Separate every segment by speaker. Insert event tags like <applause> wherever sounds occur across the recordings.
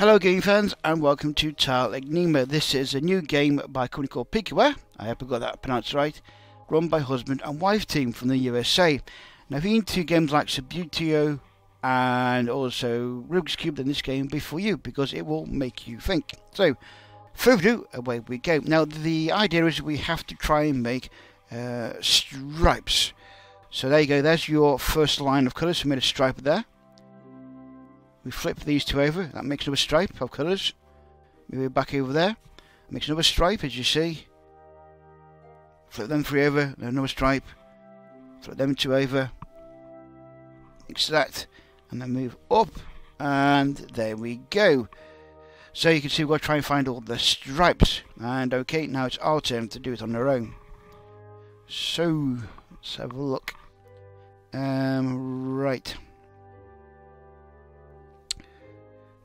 Speaker 1: Hello game fans and welcome to Tile Enigma. This is a new game by a company called Pikaware, I hope I got that pronounced right, run by husband and wife team from the USA. Now if you're into games like Subutio and also Rubik's Cube then this game will be for you because it will make you think. So further away we go. Now the idea is we have to try and make uh, stripes. So there you go, there's your first line of colours, we made a stripe there. We flip these two over, that makes another stripe of colours. Move it back over there, makes another stripe as you see. Flip them three over, another stripe. Flip them two over. That, and then move up, and there we go. So you can see we've got to try and find all the stripes. And okay, now it's our turn to do it on our own. So, let's have a look. Um, right.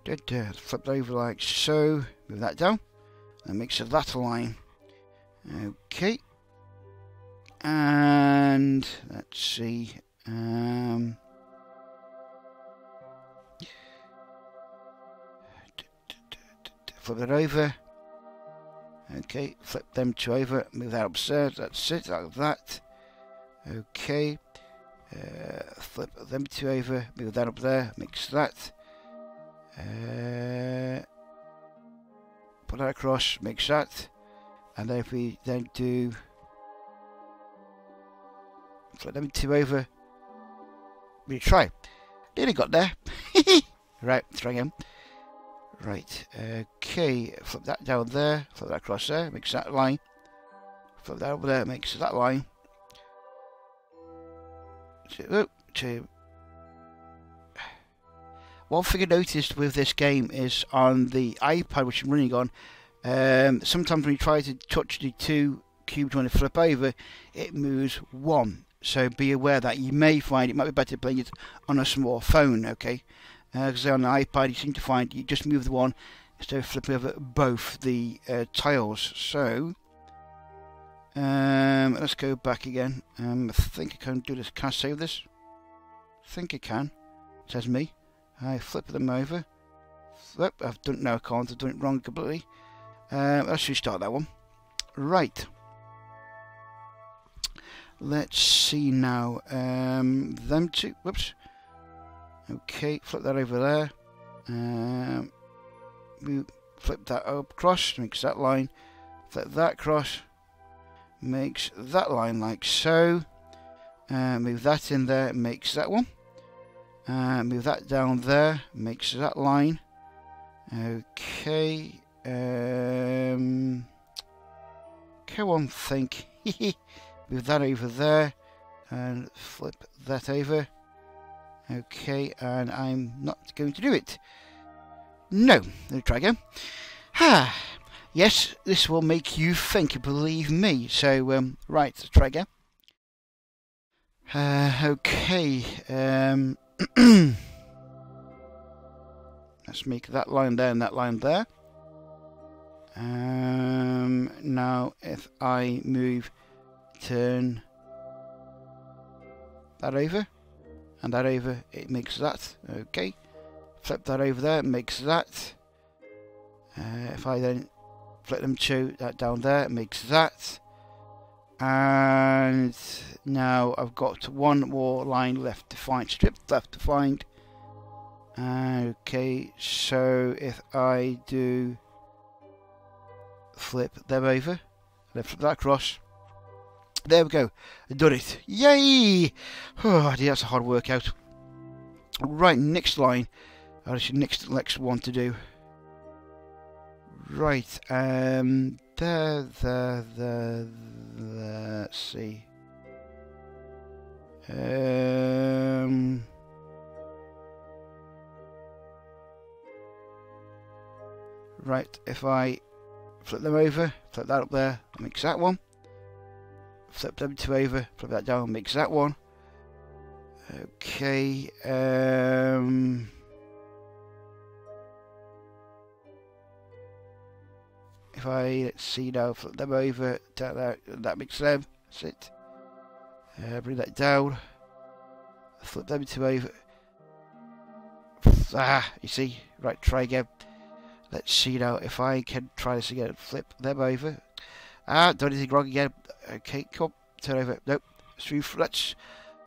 Speaker 1: Flip over like so. Move that down. And make sure that line. Okay. And let's see. Um, flip that over. Okay, flip them two over, move that upstairs, that's it, like that. Okay, uh, flip them two over, move that up there, mix that. Uh, put that across, mix that, and then if we then do flip them two over, we try. Nearly got there. <laughs> right, try again. Right, okay, flip that down there, flip that across there, makes that line. Flip that over there, makes that line. Two, two, one thing I noticed with this game is on the iPad, which I'm running on, um, sometimes when you try to touch the two cubes when they flip over, it moves one. So be aware that you may find it might be better playing it on a small phone, okay? Because uh, on the iPad, you seem to find you just move the one instead of flipping over both the uh, tiles. So um, let's go back again. Um, I think I can do this. Can I save this? I think I can. Says me. I flip them over. Flip. I've done no, I can't. I've done it wrong completely. Um, let's restart that one. Right. Let's see now. Um, them two. Whoops. Okay, flip that over there. Um, we flip that up across, makes that line. Flip that across, makes that line like so. Uh, move that in there, makes that one. Uh, move that down there, makes that line. Okay. Um, come on, think. <laughs> move that over there and flip that over. Okay, and I'm not going to do it. No, let try again. Ah, <sighs> yes, this will make you think, believe me. So, um, right, let's try again. Uh, okay, um, <clears throat> let's make that line there and that line there. Um, now, if I move, turn that over, and that over, it makes that. Okay, flip that over there, makes that. Uh, if I then flip them to that down there, makes that and now I've got one more line left to find, strip left to find. Okay, so if I do flip them over, flip that across. There we go, I've done it. Yay! Oh dear, that's a hard workout. Right, next line. Actually, next next one to do. Right, um, there, there, there, let's see. Um, right, if I flip them over, flip that up there, mix that one. Flip them two over, flip that down, mix that one. Okay, um... if I let's see now, flip them over, that, that makes them, that's it. Uh, bring that down, flip them to over. Ah, you see, right, try again. Let's see now if I can try this again. Flip them over. Ah, don't anything wrong again. Okay, come turn over. Nope. Let's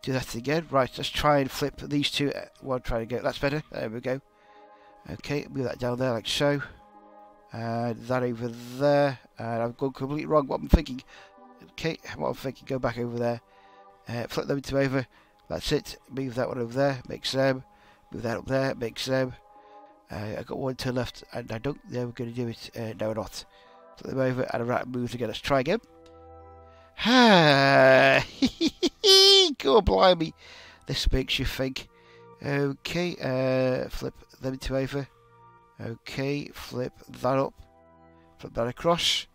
Speaker 1: do that again. Right, let's try and flip these two. Well, try to go. That's better. There we go. Okay, move that down there like so. Uh, that over there. And I've gone completely wrong. What I'm thinking. Okay, what I'm thinking. Go back over there. Uh, flip them two over. That's it. Move that one over there. Makes them. Move that up there. Makes them. Uh, I got one to the left, and I don't. They were going to do it. Uh, no, not. Flip them over and a right move again. Let's try again. Ah, <sighs> go blimey. This makes you think. Okay, uh, flip them two over. Okay, flip that up. Flip that across.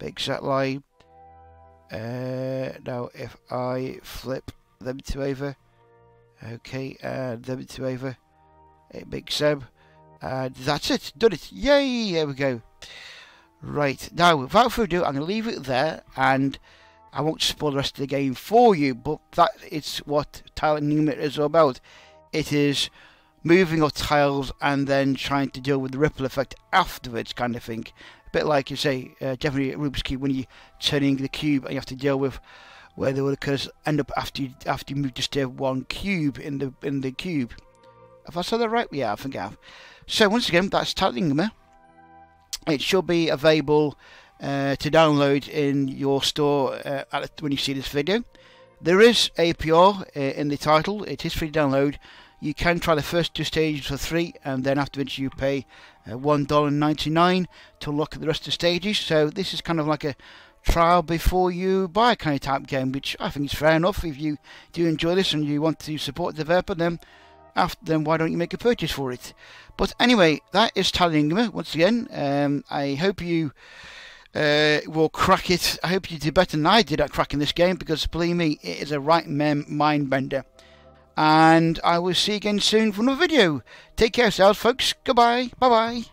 Speaker 1: Makes that line. Uh, now, if I flip them two over. Okay, and them two over. It makes them. And that's it. Done it. Yay! There we go. Right, now, without further ado, I'm going to leave it there. And I won't spoil the rest of the game for you, but that is what tile enigma is all about. It is moving of tiles and then trying to deal with the ripple effect afterwards, kind of thing. A bit like you say, uh, definitely Rubik's cube when you're turning the cube and you have to deal with where the occurs end up after you after you move just one cube in the in the cube. Have I said that right? Yeah, I think I have. So once again, that's tile enigma. It should be available uh, to download in your store uh, when you see this video. There is APR uh, in the title, it is free to download. You can try the first two stages for free, and then afterwards you pay uh, $1.99 to look at the rest of the stages. So this is kind of like a trial before you buy kind of type game, which I think is fair enough. If you do enjoy this and you want to support the developer, then after then why don't you make a purchase for it? But anyway, that is Tile Enigma once again. Um, I hope you uh, will crack it. I hope you do better than I did at cracking this game because believe me, it is a right mind bender. And I will see you again soon for another video. Take care yourselves, folks. Goodbye. Bye bye.